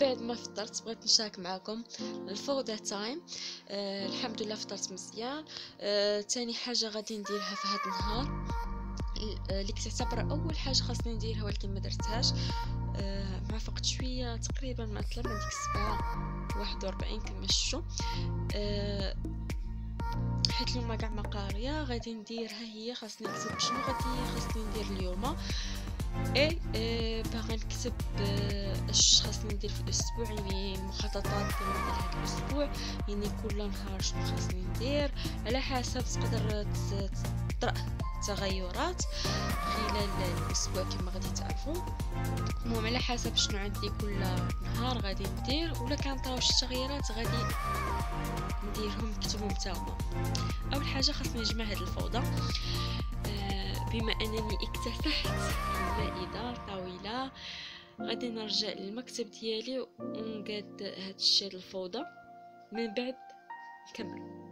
بعد ما فطرت بغيت نشارك معكم الفوضى تايم. آه الحمد لله فطرت مزيان. آه تاني حاجة غادي نديرها في هذا النهار اللي كتعتبر أول حاجة خاصني نديرها ولكن ما درتهاش. آه مع فقط شوية تقريبا مثلا من ديك وربعين كما شفتوا. آه حيت اليوم كاع ما قارية غادي نديرها هي خاصني نكتب شنو غادي خاصني ندير اليوم. اي باغا نكتب اش خاصني ندير في الأسبوع يعني المخططات ديال هذا الأسبوع يعني كل نهار شنو خاصني ندير على حسب تقدر تطرا تغيرات خلال الأسبوع كما غادي تعرفوا المهم على حسب شنو عندي كل نهار غادي ندير ولا كان طراو شي تغييرات غادي نديرهم نكتبهم تاهما أول حاجة خاصني نجمع هاد الفوضى. آه بما أنني اكتسحت المائده طويلة غادي نرجع للمكتب ديالي ونقاد هاد الشيء الفوضى. من بعد نكمل.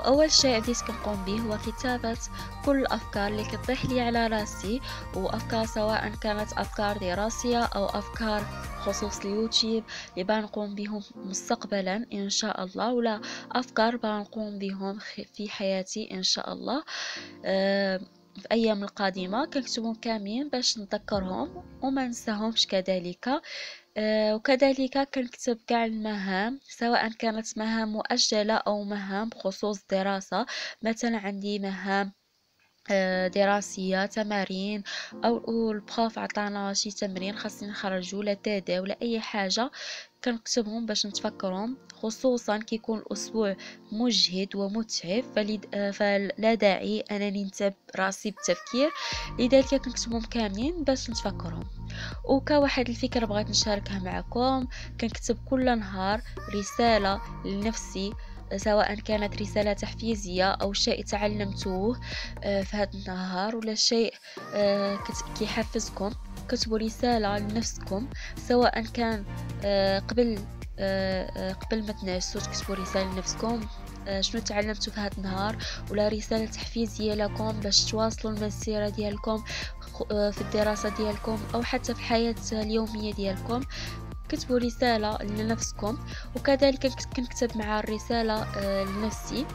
وأول شيء بديت كنقوم به هو كتابة كل الأفكار اللي كطيح لي على راسي وأفكار سواء كانت أفكار دراسية أو أفكار خصوص اليوتيوب اللي بنقوم بهم مستقبلا إن شاء الله ولا أفكار بنقوم بهم في حياتي إن شاء الله. أه في الأيام القادمة كنكتبهم كاملين باش نتذكرهم وما ننساهمش كذلك. آه، وكذلك كنكتب كاع المهام سواء كانت مهام مؤجلة أو مهام بخصوص دراسة مثلا عندي مهام آه، دراسية تمارين أو البروف عطانا شي تمرين خاصني نخرجو ولا تادا ولا أي حاجة. كنكتبهم باش نتفكرهم خصوصا كيكون الأسبوع مجهد ومتعب آه، فلا داعي أنني نتعب راسي بالتفكير لذلك كنكتبهم كاملين باش نتفكرهم. وكواحد الفكرة بغيت نشاركها معكم كنكتب كل نهار رسالة لنفسي سواء كانت رسالة تحفيزية أو شيء تعلمتوه آه، في هذا النهار ولا شيء آه، كيحفزكم. كتبوا رسالة لنفسكم سواء كان آه، قبل قبل ما تنعسوا تكتبوا رسالة لنفسكم شنو تعلمتوا في هذا النهار ولا رسالة تحفيزية لكم باش تواصلوا المسيرة ديالكم في الدراسة ديالكم أو حتى في الحياة اليومية ديالكم. كتبوا رسالة لنفسكم وكذلك كنكتب مع الرسالة آه، لنفسي.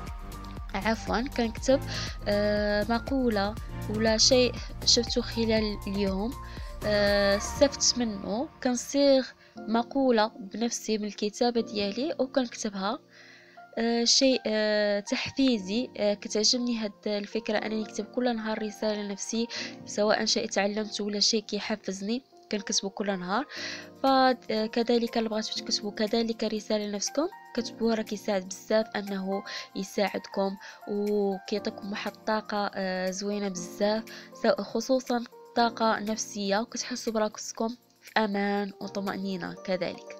عفوا كنكتب آه، مقولة ولا شيء شفته خلال اليوم. آه، استفدت منه. كنصيغ مقولة بنفسي من الكتابة ديالي وكنكتبها شيء تحفيزي. كتعجبني هاد الفكرة أنني نكتب كل نهار رسالة لنفسي سواء شيء تعلمته ولا شيء كيحفزني. كنكتبو كل نهار. فكذلك اللي بغيتو تكتبوا كذلك رسالة لنفسكم. كتبوه راه كيساعد بزاف أنه يساعدكم وكيعطيكم واحد الطاقة آه، زوينة بزاف. خصوصا طاقة نفسية وكتحسوا براسكم في أمان وطمأنينة كذلك.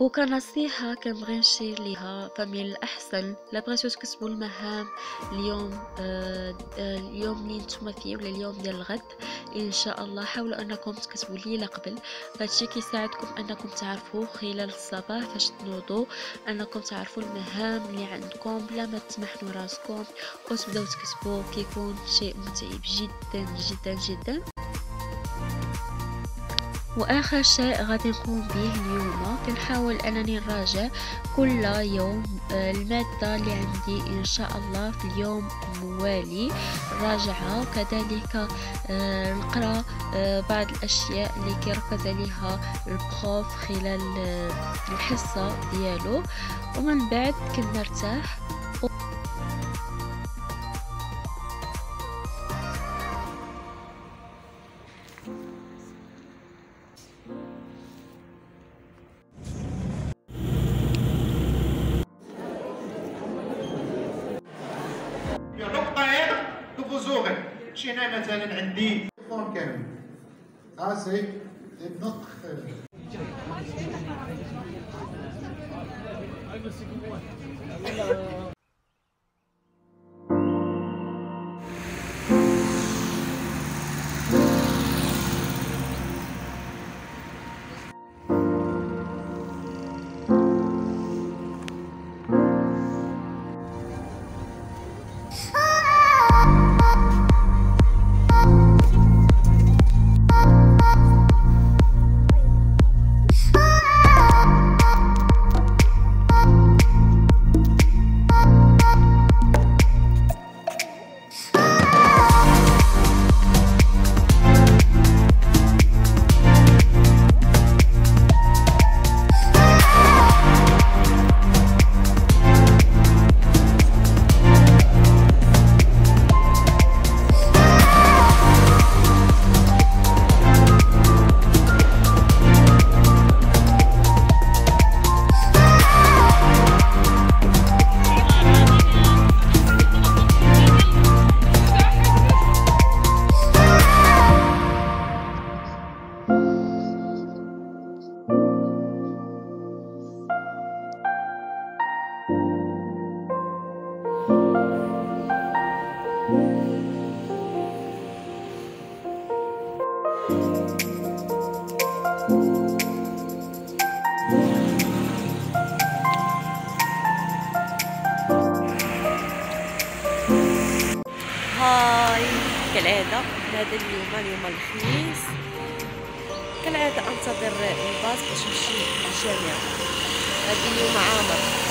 وكنصيحة كنبغي نشير ليها فمن الأحسن لا بغيتو تكتبوا المهام اليوم آه آه اليوم اللي نتوما فيه ولا اليوم ديال الغد. إن شاء الله حاولوا أنكم تكتبوا ليله قبل. فهادشي كيساعدكم أنكم تعرفوا خلال الصباح فاش تنوضوا أنكم تعرفوا المهام اللي عندكم بلا ما تسمحوا راسكم وتبداو تكتبوا كيكون شيء متعب جدا جدا جدا. وآخر شيء غادي نقوم به اليوم. كنحاول أنني نراجع كل يوم آه، المادة اللي عندي إن شاء الله في اليوم الموالي. راجعها وكذلك آه، نقرأ آه، بعض الأشياء اللي كيركز عليها البروف خلال الحصة ديالو. ومن بعد كنرتاح. شي أنا مثلا عندي؟ فون كامل. ها سي النطق كالعادة هذا اليوم اليوم الخميس. كالعادة أنتظر الباص باش نمشي للجامعة هذا اليوم عامر